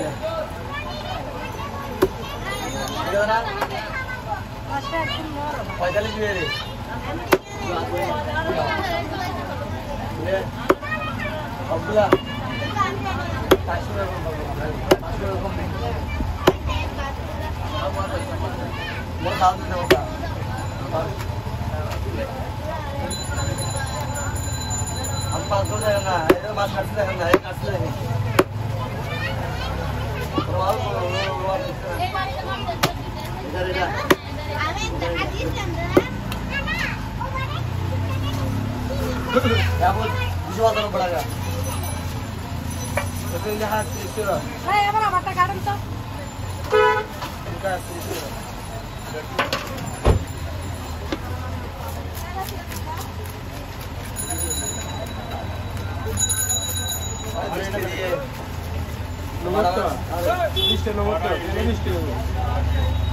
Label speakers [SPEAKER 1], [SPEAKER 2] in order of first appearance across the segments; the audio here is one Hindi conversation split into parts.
[SPEAKER 1] पैंतालीस भी रे हम पास हो जाएगा ना मास्टर है ना एक असले है विश्वास करो पड़ेगा
[SPEAKER 2] लेकिन यहाँ त्रिशूर है
[SPEAKER 3] ये बड़ा बट्टा कारण तो इनका त्रिशूर
[SPEAKER 2] नमस्कार नमस्कार नमस्कार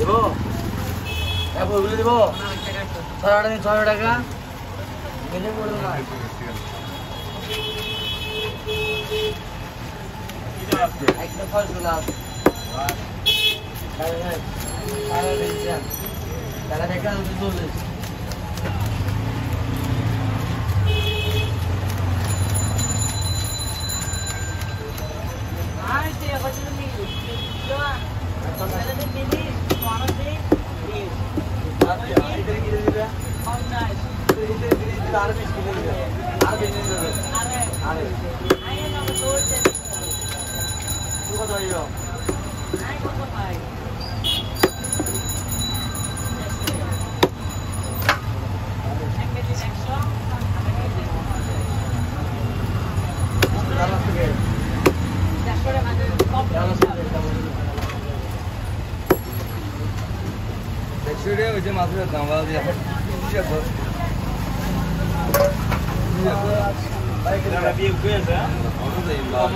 [SPEAKER 1] দেব এক বইগুলো দেব ছশো টাকা ছশো টাকা মেনে করে দেবো একটা ফল গুলা আছে টাকা দেখা চল্লিশ Şuraya hocam hazır et lan. Vallahi yapacak. Orada
[SPEAKER 3] da
[SPEAKER 1] imdat.